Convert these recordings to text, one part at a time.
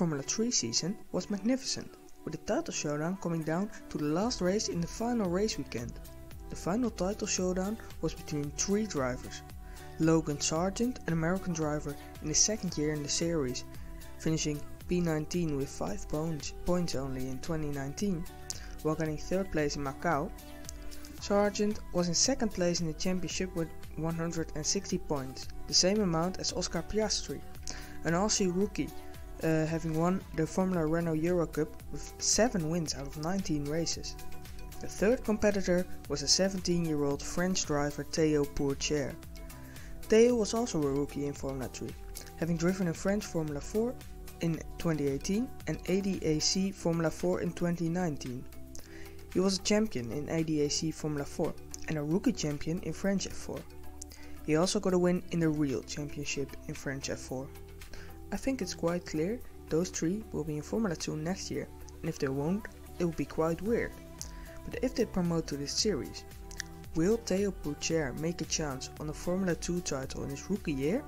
Formula 3 season was magnificent, with the title showdown coming down to the last race in the final race weekend. The final title showdown was between three drivers. Logan Sargent, an American driver in his second year in the series, finishing P19 with 5 points, points only in 2019, while getting third place in Macau. Sargent was in second place in the championship with 160 points, the same amount as Oscar Piastri, an Aussie rookie uh, having won the Formula Renault Euro Cup with 7 wins out of 19 races. The third competitor was a 17 year old French driver Theo Pourchaire. Theo was also a rookie in Formula 3, having driven in French Formula 4 in 2018 and ADAC Formula 4 in 2019. He was a champion in ADAC Formula 4 and a rookie champion in French F4. He also got a win in the real championship in French F4. I think it's quite clear those three will be in Formula 2 next year, and if they won't, it will be quite weird. But if they promote to this series, will Theo Pourchaire make a chance on the Formula 2 title in his rookie year?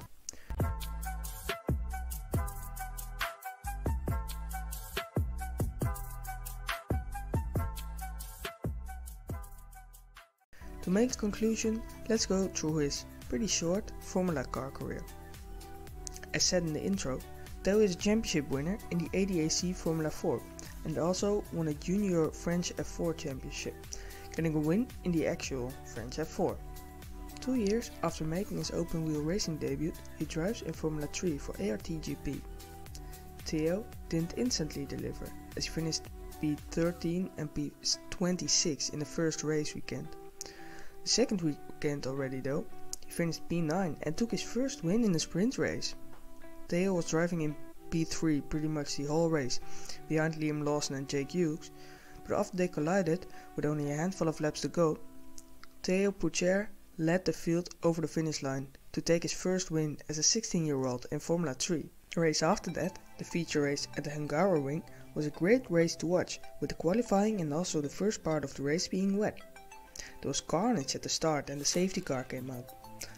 To make the conclusion, let's go through his pretty short Formula car career. As said in the intro, Theo is a championship winner in the ADAC Formula 4 and also won a junior French F4 championship, getting a win in the actual French F4. Two years after making his open wheel racing debut, he drives in Formula 3 for ARTGP. Theo didn't instantly deliver, as he finished P13 and P26 in the first race weekend. The second weekend already though, he finished P9 and took his first win in the sprint race. Theo was driving in P3 pretty much the whole race, behind Liam Lawson and Jake Hughes, but after they collided, with only a handful of laps to go, Theo Pourchaire led the field over the finish line to take his first win as a 16 year old in Formula 3. The race after that, the feature race at the Hungaroring, was a great race to watch, with the qualifying and also the first part of the race being wet. There was carnage at the start and the safety car came out.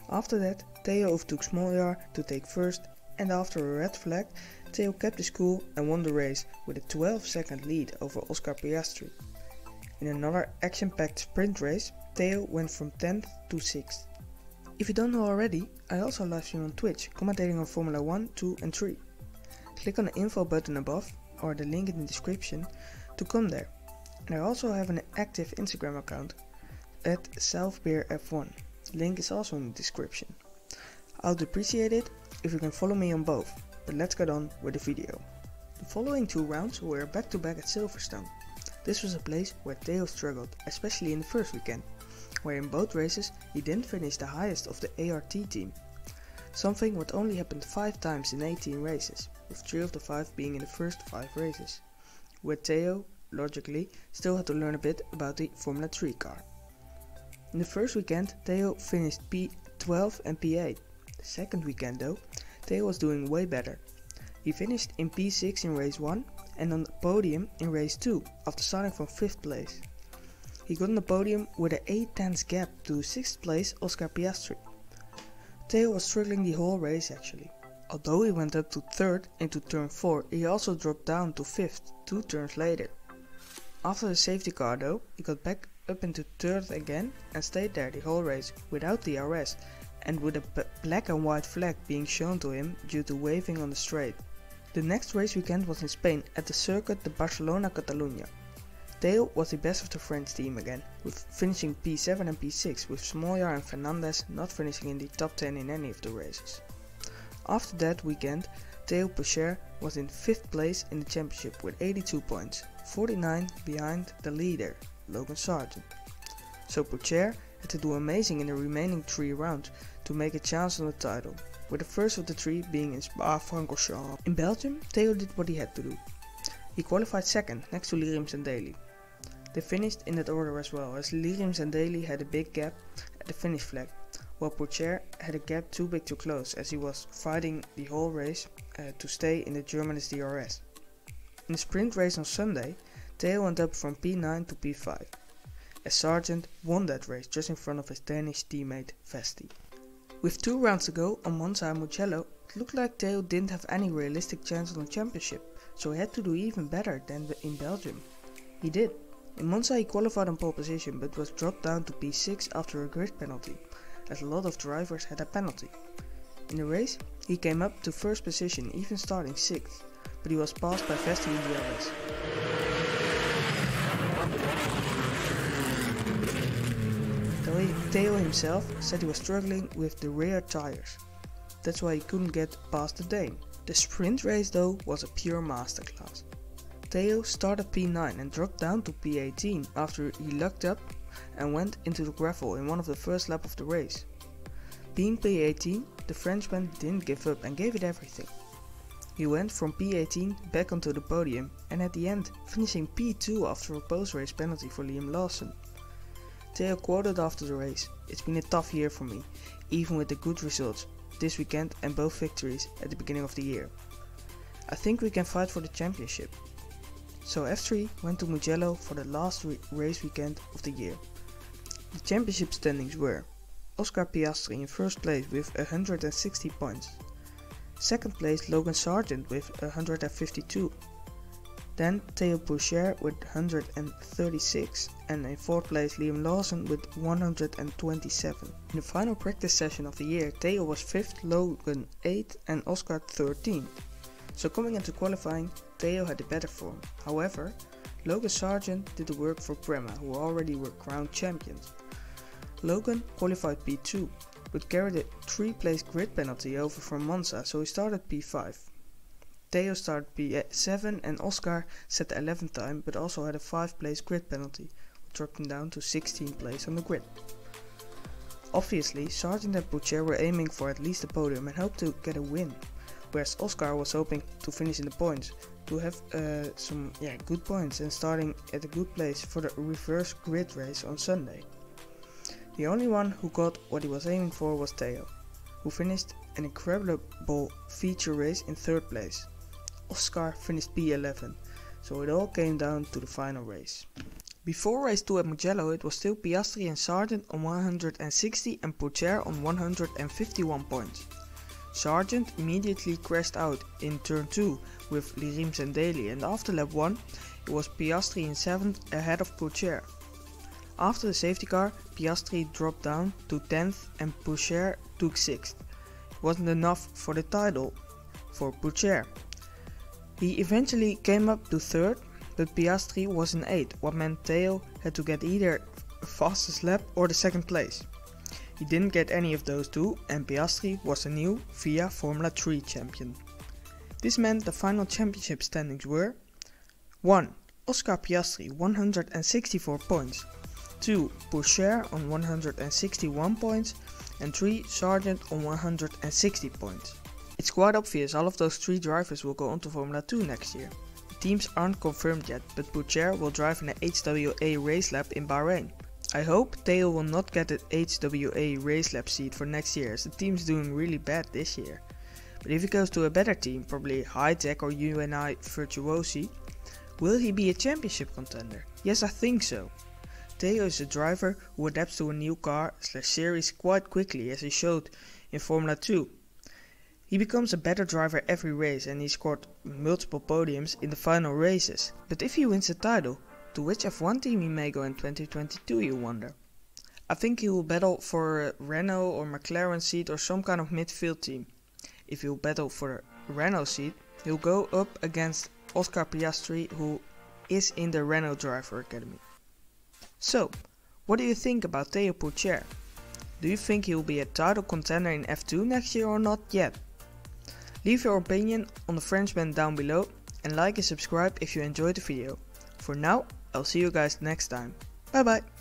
After that, Theo overtook Smolyar to take first and after a red flag, Theo kept his cool and won the race with a 12 second lead over Oscar Piastri. In another action-packed sprint race, Theo went from 10th to 6th. If you don't know already, I also live stream on Twitch, commentating on Formula 1, 2 and 3. Click on the info button above or the link in the description to come there. And I also have an active Instagram account at southbearf1. Link is also in the description. I would appreciate it if you can follow me on both, but let's get on with the video. The following two rounds were back to back at Silverstone. This was a place where Theo struggled, especially in the first weekend, where in both races he didn't finish the highest of the ART team. Something what only happened 5 times in 18 races, with 3 of the 5 being in the first 5 races, where Theo, logically, still had to learn a bit about the Formula 3 car. In the first weekend, Theo finished P12 and P8. The second weekend though, Theo was doing way better. He finished in P6 in race 1 and on the podium in race 2 after starting from 5th place. He got on the podium with an 8 tenths gap to 6th place Oscar Piastri. Theo was struggling the whole race actually. Although he went up to 3rd into turn 4, he also dropped down to 5th two turns later. After the safety car though, he got back up into 3rd again and stayed there the whole race without DRS and with a black and white flag being shown to him due to waving on the straight. The next race weekend was in Spain at the circuit de Barcelona Catalunya. Theo was the best of the French team again, with finishing P7 and P6 with Smolyar and Fernandez not finishing in the top 10 in any of the races. After that weekend, Theo Pourchaire was in 5th place in the championship with 82 points, 49 behind the leader, Logan Sargent. So Pourchaire had to do amazing in the remaining 3 rounds to make a chance on the title, with the first of the three being in Spa-Francorchamps. In Belgium, Theo did what he had to do. He qualified second next to Lirim Zendeli. They finished in that order as well, as Lirim Zendeli had a big gap at the finish flag, while Pourchaire had a gap too big to close as he was fighting the whole race uh, to stay in the German's DRS. In the sprint race on Sunday, Theo went up from P9 to P5, as Sargent won that race just in front of his Danish teammate Vesti. With two rounds to go on Monza and Mugello, It looked like Theo didn't have any realistic chance on the championship, so he had to do even better than in Belgium. He did. In Monza he qualified on pole position but was dropped down to P6 after a grid penalty, as a lot of drivers had a penalty. In the race, he came up to first position, even starting 6th, but he was passed by Vesti in the others. Theo himself said he was struggling with the rear tires. That's why he couldn't get past the Dane. The sprint race though was a pure masterclass. Theo started P9 and dropped down to P18 after he lucked up and went into the gravel in one of the first lap of the race. Being P18, the Frenchman didn't give up and gave it everything. He went from P18 back onto the podium and at the end finishing P2 after a post-race penalty for Liam Lawson. Theo quoted after the race, It's been a tough year for me, even with the good results this weekend and both victories at the beginning of the year. I think we can fight for the championship. So F3 went to Mugello for the last race weekend of the year. The championship standings were Oscar Piastri in first place with 160 points. Second place Logan Sargent with 152 then Theo Pourchaire with 136 and in fourth place Liam Lawson with 127. In the final practice session of the year Theo was 5th, Logan 8th and Oscar 13th. So coming into qualifying Theo had the better form. However, Logan Sargent did the work for Prema who already were crowned champions. Logan qualified P2 but carried a 3 place grid penalty over from Monza so he started P5. Theo started P7 and Oscar set the 11th time but also had a 5 place grid penalty, which dropped him down to 16th place on the grid. Obviously, Sargent and Pourchaire were aiming for at least a podium and hoped to get a win, whereas Oscar was hoping to finish in the points, to have uh, some yeah, good points and starting at a good place for the reverse grid race on Sunday. The only one who got what he was aiming for was Theo, who finished an incredible feature race in third place. Oscar finished P11, so it all came down to the final race. Before race 2 at Mugello it was still Piastri and Sargent on 160 and Pourchaire on 151 points. Sargent immediately crashed out in turn 2 with Lirim Zendeli and after lap 1 it was Piastri in 7th ahead of Pourchaire. After the safety car, Piastri dropped down to 10th and Pourchaire took 6th. It wasn't enough for the title for Pourchaire he eventually came up to third, but Piastri was in 8th, what meant Theo had to get either fastest lap or the second place. He didn't get any of those two and Piastri was the new FIA Formula 3 champion. This meant the final championship standings were 1. Oscar Piastri 164 points, 2. Pourchaire on 161 points and 3. Sargent on 160 points. It's quite obvious all of those three drivers will go on to Formula 2 next year. The teams aren't confirmed yet, but Pourchaire will drive in a HWA RACELAB in Bahrain. I hope Theo will not get an HWA RACELAB seat for next year as the team's doing really bad this year. But if he goes to a better team, probably Hitech or UNI Virtuosi, will he be a championship contender? Yes, I think so. Theo is a driver who adapts to a new car slash series quite quickly as he showed in Formula 2 he becomes a better driver every race and he scored multiple podiums in the final races. But if he wins the title, to which F1 team he may go in 2022 you wonder? I think he will battle for a Renault or McLaren seat or some kind of midfield team. If he'll battle for a Renault seat, he'll go up against Oscar Piastri who is in the Renault Driver Academy. So, what do you think about Theo Pourchaire? Do you think he'll be a title contender in F2 next year or not yet? Leave your opinion on the Frenchman down below and like and subscribe if you enjoyed the video. For now, I'll see you guys next time. Bye bye.